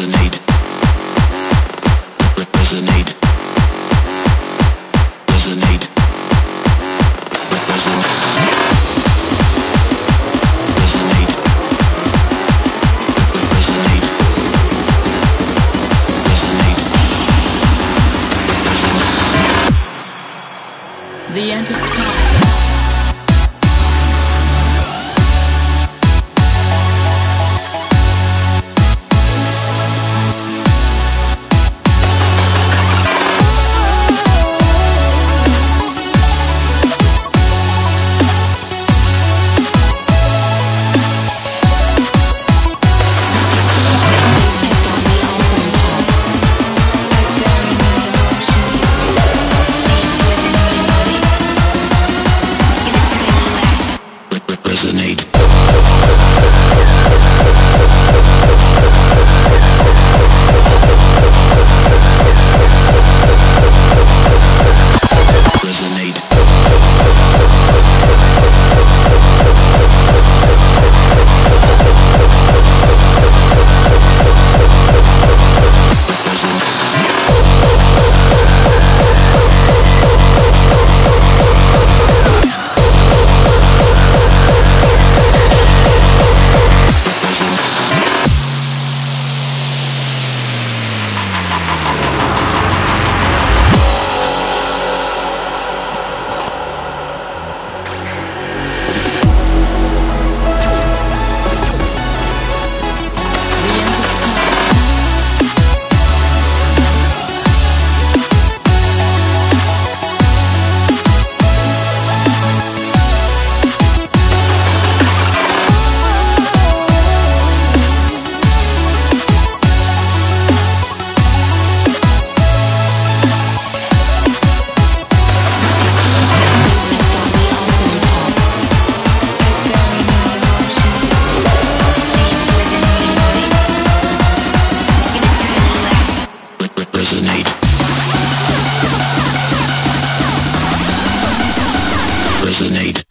resonate resonate resonate The end of time. resonate.